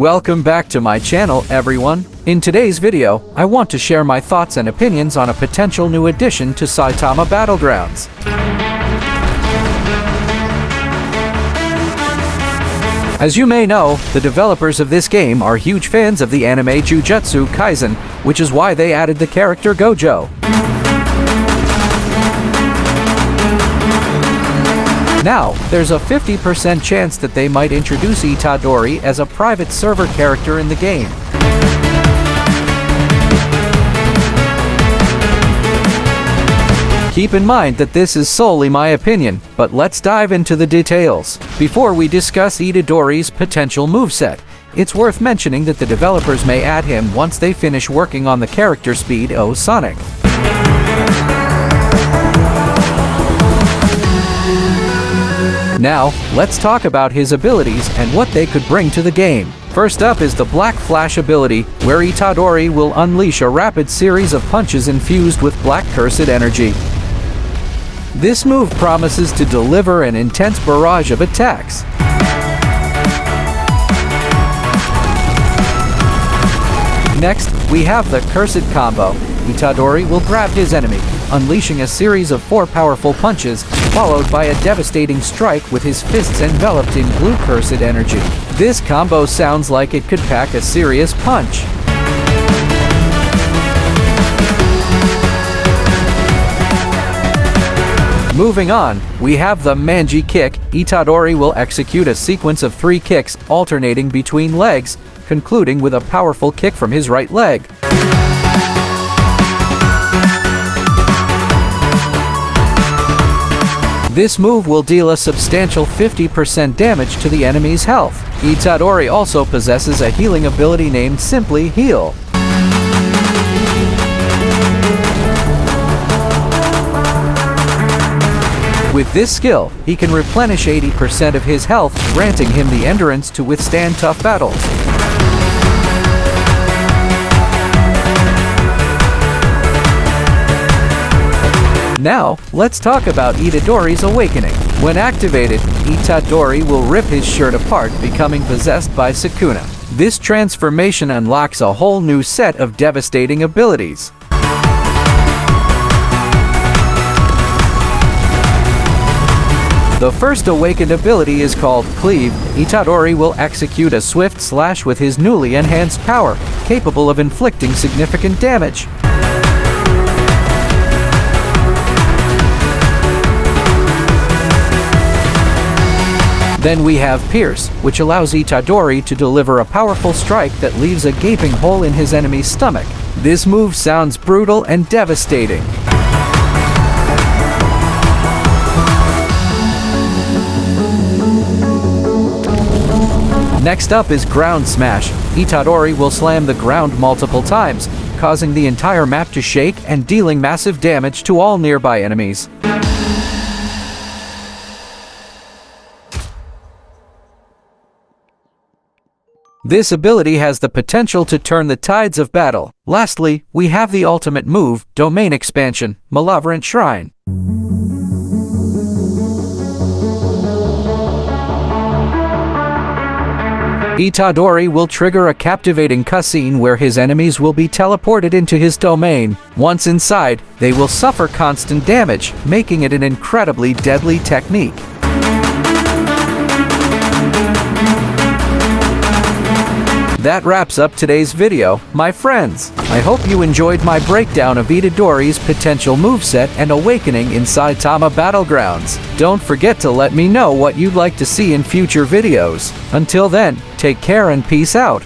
Welcome back to my channel, everyone. In today's video, I want to share my thoughts and opinions on a potential new addition to Saitama Battlegrounds. As you may know, the developers of this game are huge fans of the anime Jujutsu Kaisen, which is why they added the character Gojo. Now, there's a 50% chance that they might introduce Itadori as a private server character in the game. Keep in mind that this is solely my opinion, but let's dive into the details. Before we discuss Itadori's potential moveset, it's worth mentioning that the developers may add him once they finish working on the character speed O Sonic. Now, let's talk about his abilities and what they could bring to the game. First up is the Black Flash ability, where Itadori will unleash a rapid series of punches infused with Black Cursed energy. This move promises to deliver an intense barrage of attacks. Next, we have the Cursed Combo. Itadori will grab his enemy, unleashing a series of four powerful punches, followed by a devastating strike with his fists enveloped in blue cursed energy. This combo sounds like it could pack a serious punch. Moving on, we have the Manji kick. Itadori will execute a sequence of three kicks alternating between legs, concluding with a powerful kick from his right leg. This move will deal a substantial 50% damage to the enemy's health. Itadori also possesses a healing ability named Simply Heal. With this skill, he can replenish 80% of his health, granting him the endurance to withstand tough battles. Now, let's talk about Itadori's awakening. When activated, Itadori will rip his shirt apart, becoming possessed by Sukuna. This transformation unlocks a whole new set of devastating abilities. The first awakened ability is called Cleave. Itadori will execute a swift slash with his newly enhanced power, capable of inflicting significant damage. Then we have Pierce, which allows Itadori to deliver a powerful strike that leaves a gaping hole in his enemy's stomach. This move sounds brutal and devastating. Next up is Ground Smash. Itadori will slam the ground multiple times, causing the entire map to shake and dealing massive damage to all nearby enemies. This ability has the potential to turn the tides of battle. Lastly, we have the ultimate move, Domain Expansion, Malevolent Shrine. Itadori will trigger a captivating cutscene where his enemies will be teleported into his domain. Once inside, they will suffer constant damage, making it an incredibly deadly technique. That wraps up today's video, my friends. I hope you enjoyed my breakdown of Itadori's potential moveset and awakening in Saitama Battlegrounds. Don't forget to let me know what you'd like to see in future videos. Until then, take care and peace out.